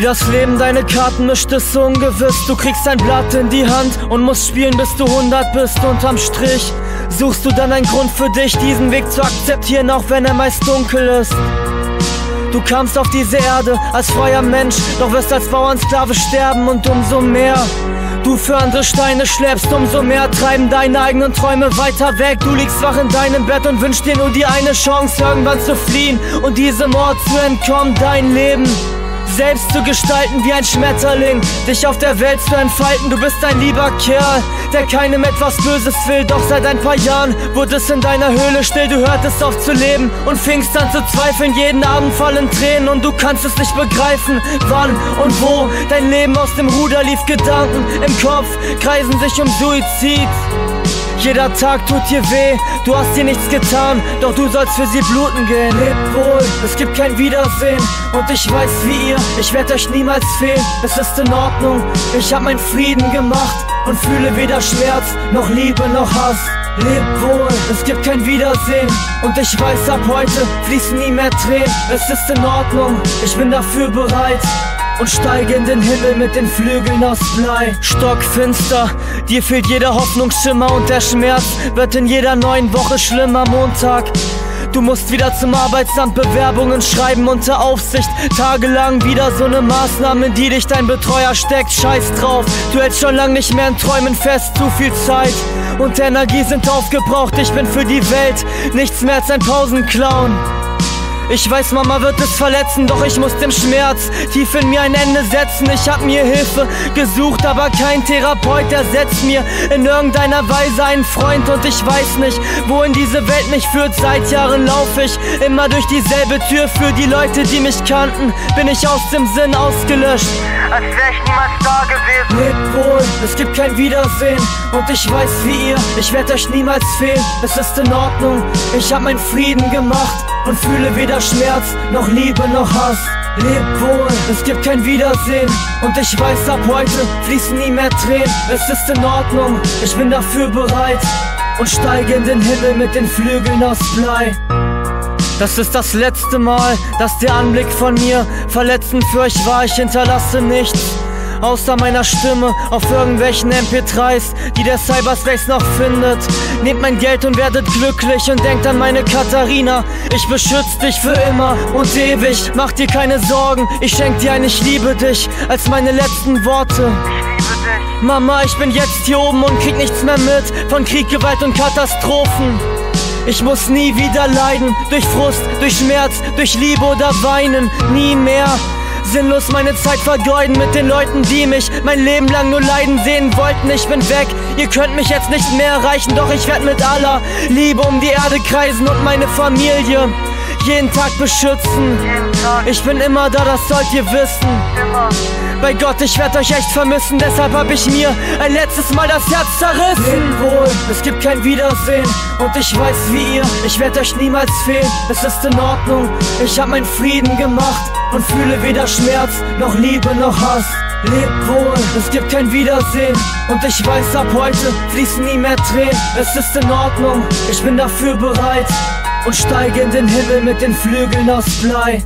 das Leben deine Karten mischt, ist ungewiss. Du kriegst ein Blatt in die Hand und musst spielen, bis du 100 bist. Unterm Strich suchst du dann einen Grund für dich, diesen Weg zu akzeptieren, auch wenn er meist dunkel ist. Du kamst auf diese Erde als freier Mensch, doch wirst als Bauernsklave sterben und umso mehr du für andere Steine schleppst, umso mehr treiben deine eigenen Träume weiter weg. Du liegst wach in deinem Bett und wünschst dir nur die eine Chance, irgendwann zu fliehen und diesem Ort zu entkommen, dein Leben selbst zu gestalten wie ein Schmetterling, dich auf der Welt zu entfalten. Du bist ein lieber Kerl, der keinem etwas Böses will. Doch seit ein paar Jahren wurde es in deiner Höhle still. Du hörtest auf zu leben und fingst an zu zweifeln. Jeden Abend fallen Tränen und du kannst es nicht begreifen, wann und wo dein Leben aus dem Ruder lief. Gedanken im Kopf kreisen sich um Suizid. Jeder Tag tut dir weh, du hast dir nichts getan, doch du sollst für sie bluten gehen. Lebt wohl, es gibt kein Wiedersehen und ich weiß wie ihr, ich werde euch niemals fehlen. Es ist in Ordnung, ich hab meinen Frieden gemacht und fühle weder Schmerz noch Liebe noch Hass. Lebt wohl, es gibt kein Wiedersehen Und ich weiß ab heute fließen nie mehr Tränen Es ist in Ordnung, ich bin dafür bereit und steige in den Himmel mit den Flügeln aus Blei. Stockfinster, dir fehlt jeder Hoffnungsschimmer und der Schmerz wird in jeder neuen Woche schlimmer. Montag, Du musst wieder zum Arbeitsamt Bewerbungen schreiben unter Aufsicht. Tagelang wieder so ne Maßnahme, in die dich dein Betreuer steckt. Scheiß drauf, du hältst schon lang nicht mehr in Träumen fest. Zu viel Zeit und Energie sind aufgebraucht. Ich bin für die Welt nichts mehr als ein Pausenclown. Ich weiß, Mama wird es verletzen, doch ich muss dem Schmerz tief in mir ein Ende setzen. Ich hab mir Hilfe gesucht, aber kein Therapeut ersetzt mir in irgendeiner Weise einen Freund und ich weiß nicht, wohin diese Welt mich führt. Seit Jahren laufe ich immer durch dieselbe Tür. Für die Leute, die mich kannten, bin ich aus dem Sinn ausgelöscht. Als wär ich niemals da gewesen. Lebt wohl, es gibt kein Wiedersehen und ich weiß wie ihr, ich werde euch niemals fehlen. Es ist in Ordnung, ich hab meinen Frieden gemacht und fühle weder Schmerz noch Liebe noch Hass. Leb wohl, es gibt kein Wiedersehen und ich weiß ab heute fließen nie mehr Tränen. Es ist in Ordnung, ich bin dafür bereit und steige in den Himmel mit den Flügeln aus Blei. Das ist das letzte Mal, dass der Anblick von mir verletzend für euch war. Ich hinterlasse nichts außer meiner Stimme auf irgendwelchen MP3s, die der Cyberspace noch findet. Nehmt mein Geld und werdet glücklich und denkt an meine Katharina. Ich beschütze dich für immer und ewig. Mach dir keine Sorgen, ich schenk dir ein Ich liebe dich als meine letzten Worte. Mama, ich bin jetzt hier oben und krieg nichts mehr mit von Krieg, Gewalt und Katastrophen. Ich muss nie wieder leiden, durch Frust, durch Schmerz, durch Liebe oder Weinen, nie mehr. Sinnlos meine Zeit vergeuden mit den Leuten, die mich mein Leben lang nur leiden sehen wollten. Ich bin weg, ihr könnt mich jetzt nicht mehr erreichen, doch ich werde mit aller Liebe um die Erde kreisen und meine Familie jeden Tag beschützen. Ich bin immer da, das sollt ihr wissen. Bei Gott, ich werd euch echt vermissen, deshalb hab ich mir ein letztes Mal das Herz zerrissen. Lebt wohl, es gibt kein Wiedersehen und ich weiß wie ihr, ich werd euch niemals fehlen. Es ist in Ordnung, ich hab meinen Frieden gemacht und fühle weder Schmerz noch Liebe noch Hass. Lebt wohl, es gibt kein Wiedersehen und ich weiß ab heute fließen nie mehr Tränen. Es ist in Ordnung, ich bin dafür bereit und steige in den Himmel mit den Flügeln aus Blei.